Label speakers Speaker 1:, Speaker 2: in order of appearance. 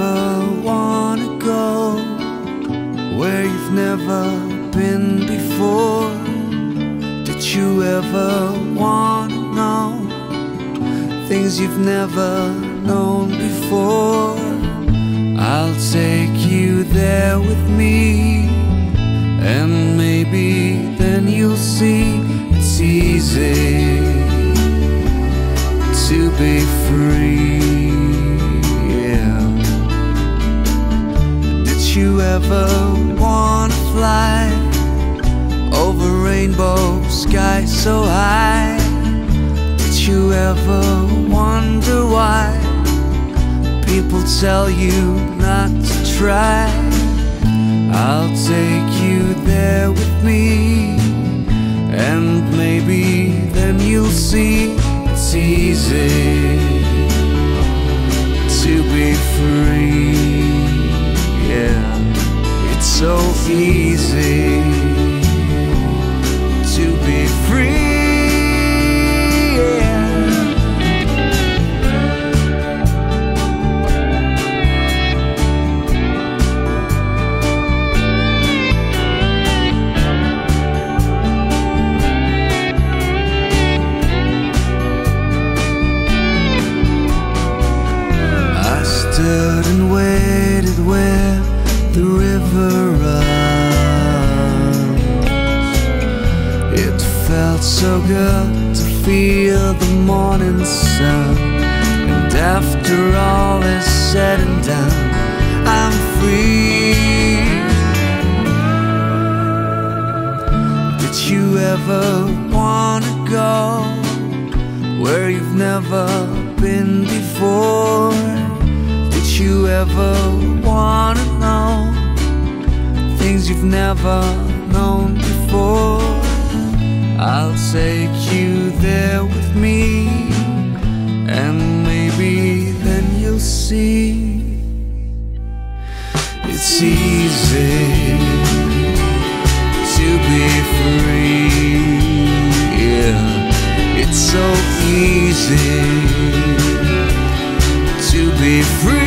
Speaker 1: you ever wanna go where you've never been before? Did you ever wanna know things you've never known before? I'll take you there with me, and maybe then you'll see it's easy to be free. You ever wanna fly over rainbow sky so high? Did you ever wonder why people tell you not to try? I'll take you there with me, and maybe then you'll see it's easy to be free. So easy to be free. I stood and waited where the river so good to feel the morning sun. And after all is said and done, I'm free. Did you ever wanna go where you've never been before? Did you ever wanna know things you've never known before? I'll take you there with me, and maybe then you'll see it's easy to be free. Yeah, it's so easy to be free.